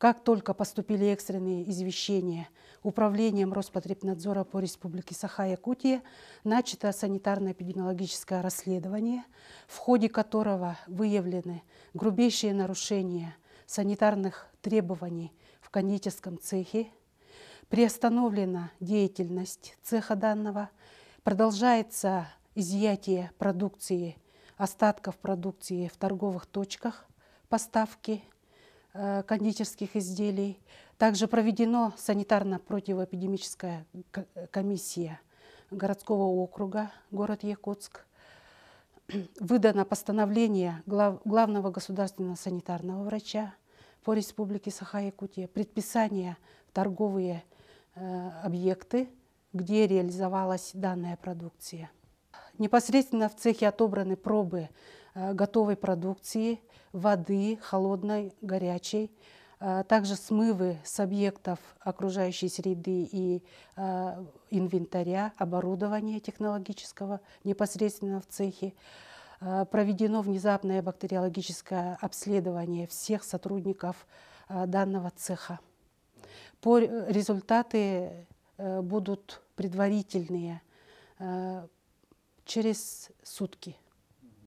Как только поступили экстренные извещения Управлением Роспотребнадзора по Республике Саха-Якутия, начато санитарно-эпидемиологическое расследование, в ходе которого выявлены грубейшие нарушения санитарных требований в кондитерском цехе, приостановлена деятельность цеха данного, продолжается изъятие продукции, остатков продукции в торговых точках поставки кондитерских изделий. Также проведено санитарно-противоэпидемическая комиссия городского округа, город Якутск. Выдано постановление глав, главного государственного санитарного врача по республике Саха-Якутия, предписание торговые э, объекты, где реализовалась данная продукция. Непосредственно в цехе отобраны пробы э, готовой продукции, воды, холодной, горячей, э, также смывы с объектов окружающей среды и э, инвентаря, оборудования технологического непосредственно в цехе. Проведено внезапное бактериологическое обследование всех сотрудников данного цеха. По результаты будут предварительные через сутки.